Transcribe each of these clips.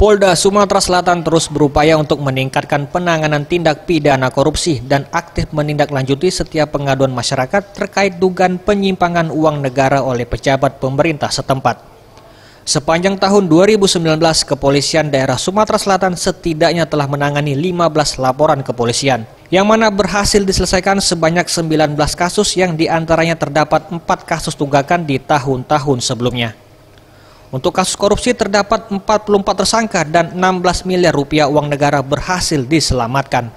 Polda Sumatera Selatan terus berupaya untuk meningkatkan penanganan tindak pidana korupsi dan aktif menindaklanjuti setiap pengaduan masyarakat terkait dugaan penyimpangan uang negara oleh pejabat pemerintah setempat. Sepanjang tahun 2019, Kepolisian Daerah Sumatera Selatan setidaknya telah menangani 15 laporan kepolisian, yang mana berhasil diselesaikan sebanyak 19 kasus yang di antaranya terdapat 4 kasus tunggakan di tahun-tahun sebelumnya. Untuk kasus korupsi terdapat 44 tersangka dan 16 miliar rupiah uang negara berhasil diselamatkan.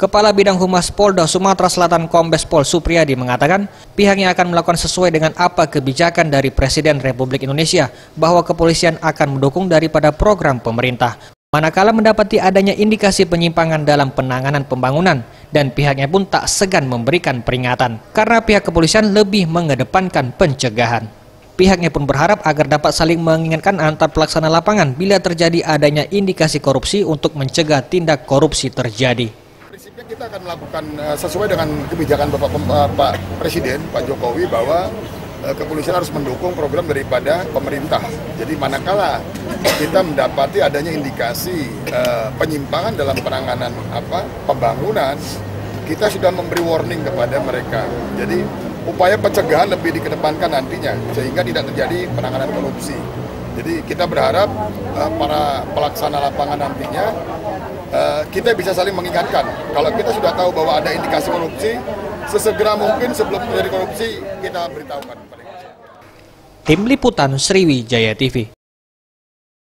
Kepala Bidang Humas Polda Sumatera Selatan Kombes Pol Supriyadi mengatakan pihaknya akan melakukan sesuai dengan apa kebijakan dari Presiden Republik Indonesia bahwa kepolisian akan mendukung daripada program pemerintah. Manakala mendapati adanya indikasi penyimpangan dalam penanganan pembangunan dan pihaknya pun tak segan memberikan peringatan karena pihak kepolisian lebih mengedepankan pencegahan. Pihaknya pun berharap agar dapat saling mengingatkan antar pelaksana lapangan bila terjadi adanya indikasi korupsi untuk mencegah tindak korupsi terjadi. Prinsipnya kita akan melakukan eh, sesuai dengan kebijakan Bapak eh, Pak Presiden Pak Jokowi bahwa eh, kepolisian harus mendukung program daripada pemerintah. Jadi manakala kita mendapati adanya indikasi penyimpangan dalam penanganan apa pembangunan, kita sudah memberi warning kepada mereka. Jadi upaya pencegahan lebih dikedepankan nantinya sehingga tidak terjadi penanganan korupsi. Jadi kita berharap uh, para pelaksana lapangan nantinya uh, kita bisa saling mengingatkan. Kalau kita sudah tahu bahwa ada indikasi korupsi, sesegera mungkin sebelum terjadi korupsi kita beritahukan. Tim Liputan Sriwijaya TV